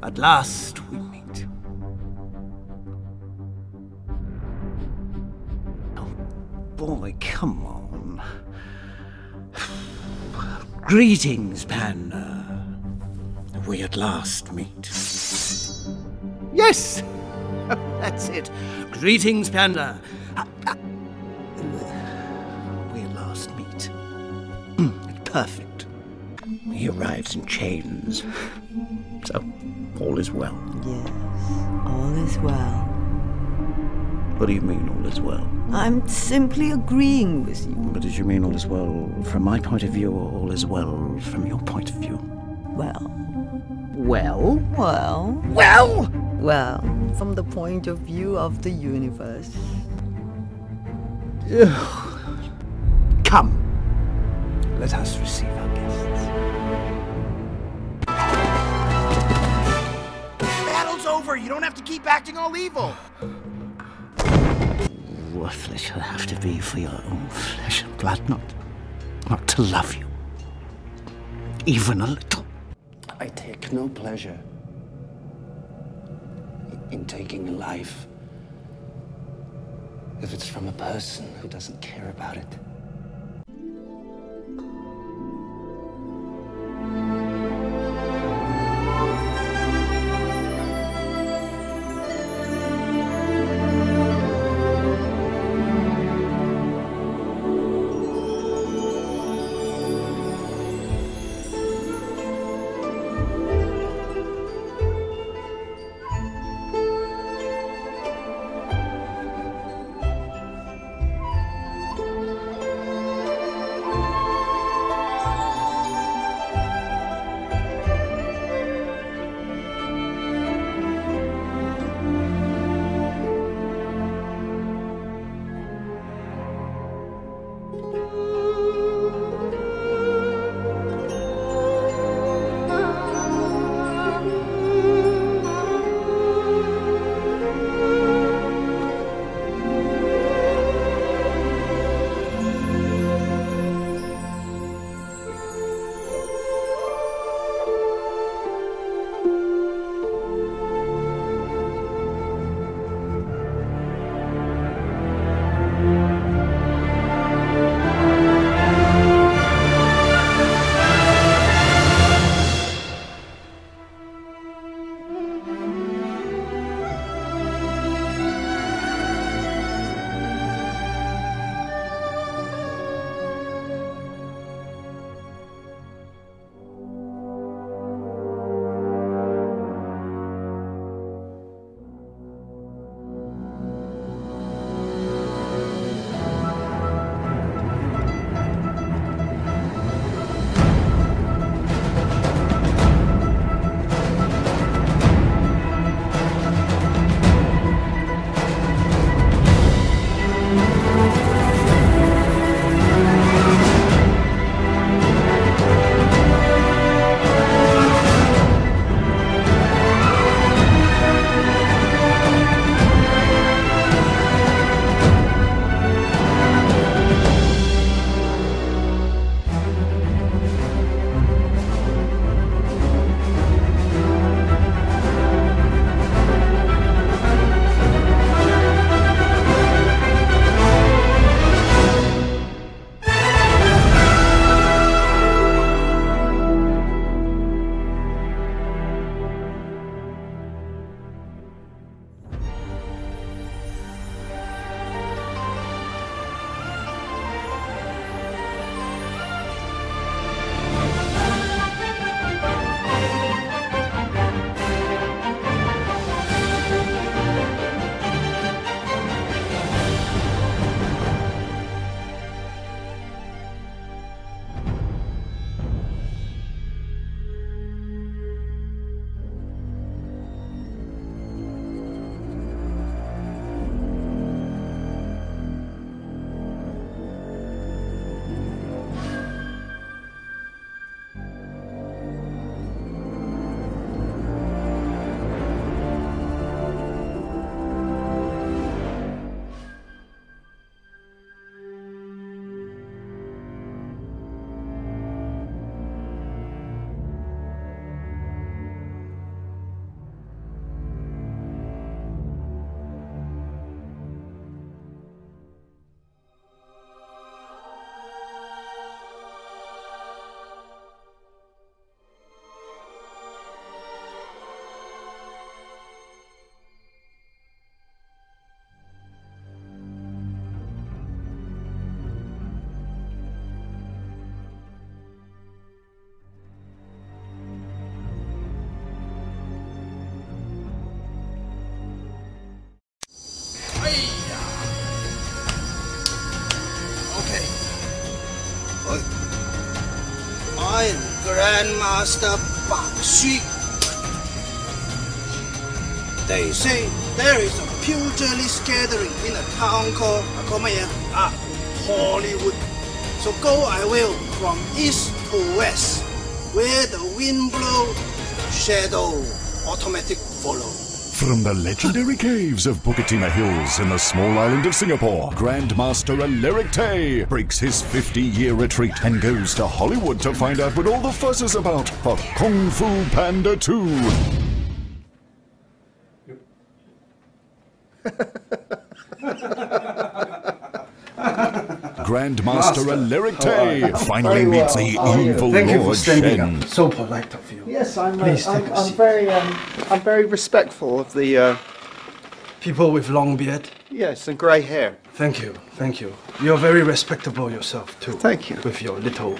At last we meet. Oh boy, come on. Greetings, Panda. We at last meet. Yes! That's it. Greetings, Panda. We at last meet. Hmm, perfect. He arrives in chains. So, all is well. Yes, all is well. What do you mean, all is well? I'm simply agreeing with you. But did you mean all is well from my point of view, or all is well from your point of view? Well, Well? well, Well! well, from the point of view of the universe. Come. Let us receive our over. You don't have to keep acting all evil. Worthless you'll have to be for your own flesh and blood not, not to love you. Even a little. I take no pleasure in taking a life if it's from a person who doesn't care about it. They say there is a pugilist gathering in a town called ah, Hollywood. So go I will from east to west. Where the wind blows, shadow automatic follow. From the legendary caves of Bukit Timah Hills in the small island of Singapore, Grandmaster Alaric Tay breaks his 50-year retreat and goes to Hollywood to find out what all the fuss is about for Kung Fu Panda 2. Grandmaster Alaric Tay finally meets the evil Thank you for Lord standing Shen. up. So polite of you. Yes, I'm. Uh, Please I'm, take a I'm very. Um, I'm very respectful of the. Uh, People with long beard. yes, and grey hair. Thank you, thank you. You're very respectable yourself too. Thank you. With your little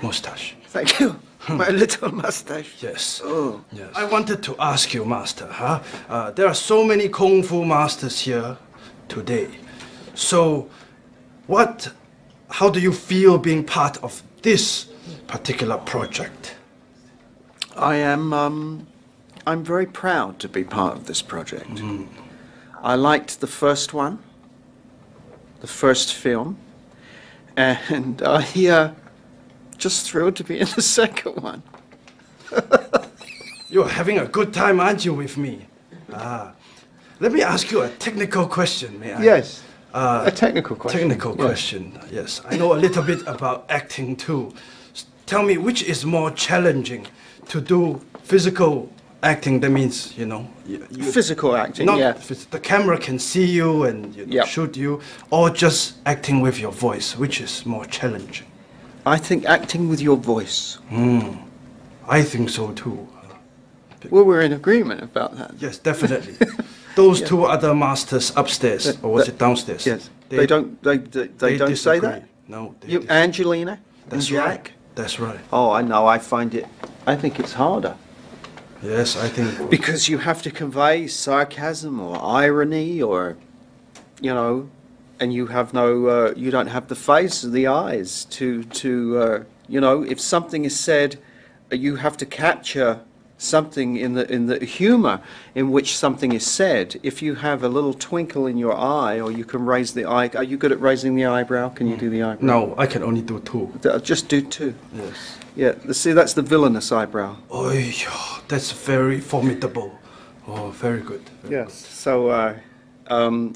mustache. Thank you. My little mustache. Yes. Oh. Yes. I wanted to ask you, Master, huh? Uh, there are so many Kung Fu masters here today. So, what, how do you feel being part of this particular project? I am. Um, I'm very proud to be part of this project. I liked the first one, the first film, and I uh, just thrilled to be in the second one. You're having a good time, aren't you, with me? Ah. Let me ask you a technical question, may I? Yes. Uh, a technical question. Technical Yes. question, yes. I know a little bit about acting too. Tell me, which is more challenging to do physical acting? That means, you know, you, you- Physical acting. not yeah. the camera can see you and you know, Yep. shoot you, or just acting with your voice, which is more challenging? I think acting with your voice. I think so too. Well, we're in agreement about that. Yes, definitely. Those two other masters upstairs, or was it downstairs? Yes. They, don't. They, they, they don't say that. No, they You, disagree. Angelina. That's Jack. right. That's right. Oh, I know. I find it. I think it's harder Yes, I think. because you have to convey sarcasm or irony or, you know, and you have no. Uh, you don't have the face, or the eyes to to. Uh, you know, if something is said, uh, you have to capture something in the in the humor in which something is said. If you have a little twinkle in your eye, or you can raise the eye. Are you good at raising the eyebrow? Can you do the eyebrow? No, I can only do two. Just do two. Yes. Yeah. See, that's the villainous eyebrow. Oh, that's very formidable. Oh, very good. very Yes. So, uh, um,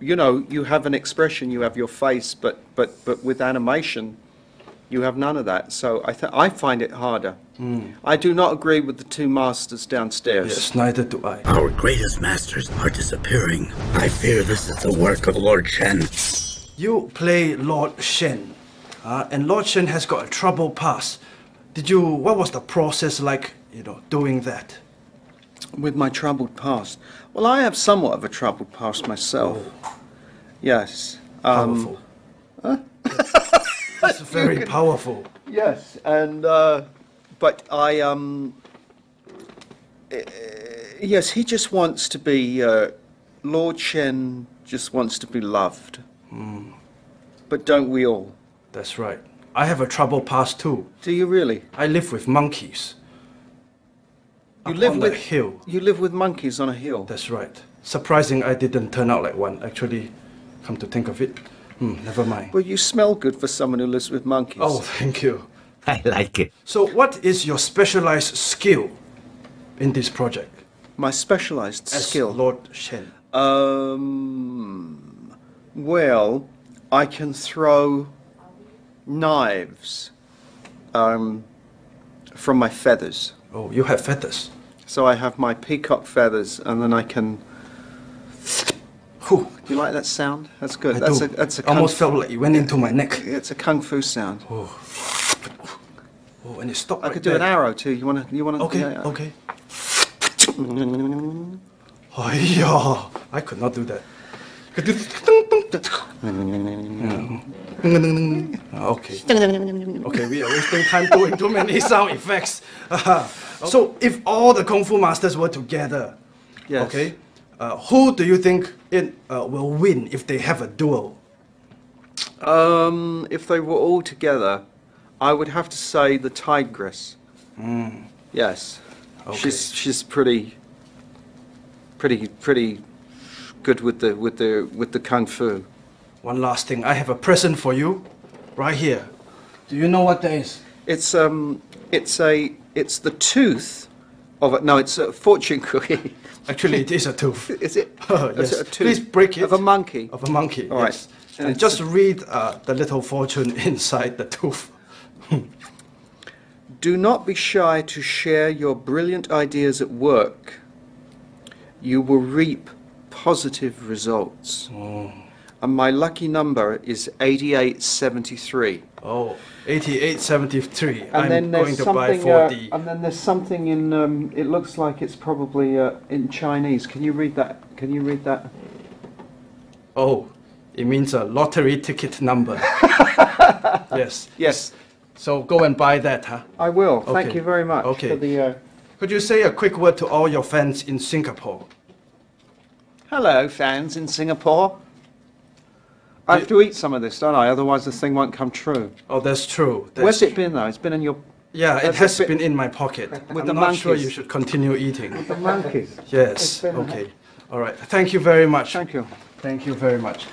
you know, you have an expression, you have your face, but but but with animation, you have none of that. So I th- I find it harder. I do not agree with the two masters downstairs. Yes, neither do I. Our greatest masters are disappearing. I fear this is the work of Lord Shen. You play Lord Shen, uh, and Lord Shen has got a troubled past. Did you? What was the process like? You know, doing that. With my troubled past. Well, I have somewhat of a troubled past myself. Yes. Um, Powerful. That's very powerful. Yes, and uh, but I um. eh, Yes, he just wants to be. Uh, Lord Shen just wants to be loved. But don't we all? That's right. I have a troubled past too. Do you really? I live with monkeys. You live on with the hill. You live with monkeys on a hill. That's right. Surprising, I didn't turn out like one. Actually, come to think of it, hmm, never mind. Well, you smell good for someone who lives with monkeys. Oh, thank you. I like it. So, what is your specialized skill in this project? my specialized As skill. Lord Shen. Um. Well, I can throw knives. Um, from my feathers. Oh, you have feathers. So I have my peacock feathers, and then I can. Whew, Do you like that sound? That's good. I that's do. a that's a Almost felt like you went into my neck. It's a kung fu sound. Oh, oh and it stopped I right could do there. an arrow too. You wanna? You wanna? Okay, yeah. okay. Oh, yeah. I could not do that. Okay. Okay, we are wasting time doing too many sound effects. so, if all the Kung Fu masters were together, Yes. okay, uh, who do you think it uh, will win if they have a duel? Um, if they were all together, I would have to say the tigress. Yes. She's she's pretty pretty pretty good with the with the with the kung fu. One last thing. I have a present for you, right here. Do you know what that is? It's um it's a it's the tooth of a no it's a fortune cookie. Actually, it is a tooth. Is it? Oh, yes. a tooth Please break it. of a monkey. Of a monkey. All right. yes. And And just read uh, the little fortune inside the tooth. Do not be shy to share your brilliant ideas at work. You will reap positive results. And my lucky number is 8873. Oh, 8873. And I'm then going there's to buy something. Uh, 4D. and then there's something in. Um, it looks like it's probably uh, in Chinese. Can you read that? Can you read that? Oh, it means a lottery ticket number. yes. Yes, So go and buy that, huh? I will. Thank you very much Okay. for the. Uh... Could you say a quick word to all your fans in Singapore? Hello, fans in Singapore. I have to eat some of this, don't I? Otherwise, the thing won't come true. Oh, that's true. That's Where's it been, though? It's been in your. Yeah, it has bit- been in my pocket. With I'm the not sure you should continue eating. The monkeys. Yes. been- Okay. All right. Thank you very much. Thank you. Thank you very much.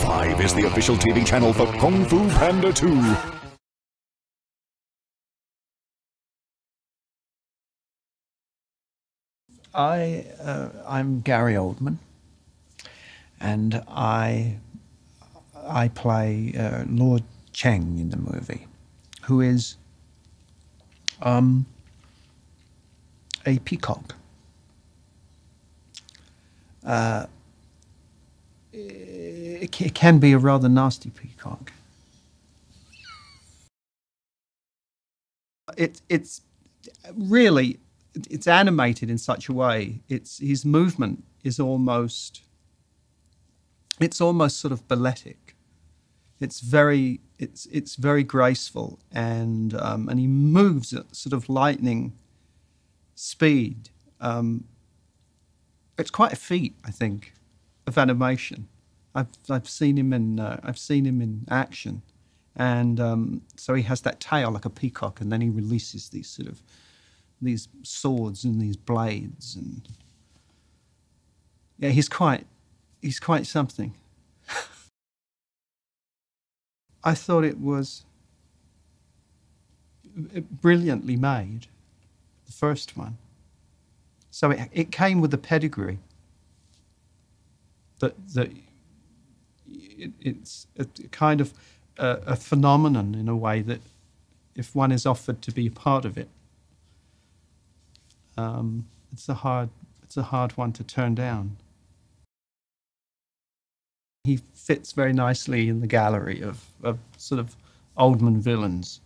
Five is the official TV channel for Kung Fu Panda 2. I uh, I'm Gary Oldman, and I I play uh, Lord Shen in the movie, who is um, a peacock. Uh, it, it can be a rather nasty peacock. It, it's really it's animated in such a way it's his movement is almost it's almost sort of balletic. It's very it's it's very graceful and um, and he moves at sort of lightning speed. Um, it's quite a feat i think of animation. I've i've seen him in uh, i've seen him in action. And um, so he has that tail like a peacock and then he releases these sort of these swords and these blades and yeah he's quite he's quite something i thought it was brilliantly made the first one so it, it came with a pedigree that that it, it's a, kind of a, a phenomenon in a way that if one is offered to be a part of it um, it's a hard it's a hard one to turn down. He fits very nicely in the gallery of, of sort of Oldman villains.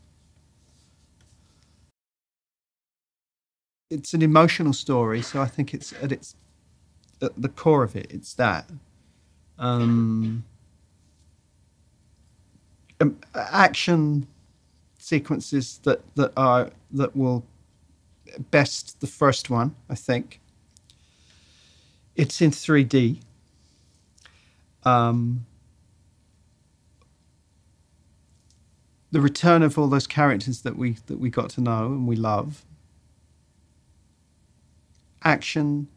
It's an emotional story, so I think it's at its at the core of it. It's that um, um, action sequences that that are that will best the first one, I think. It's in 3D. Um, the return of all those characters that we that we got to know and we love. Action,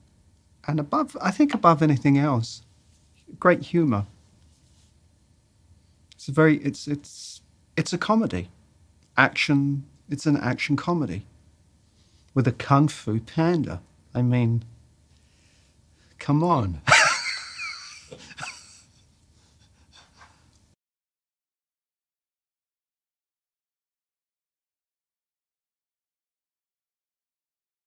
and above, I think above anything else, great humor. It's a very, it's it's it's a comedy, action. It's an action comedy with a kung fu panda. I mean, come on.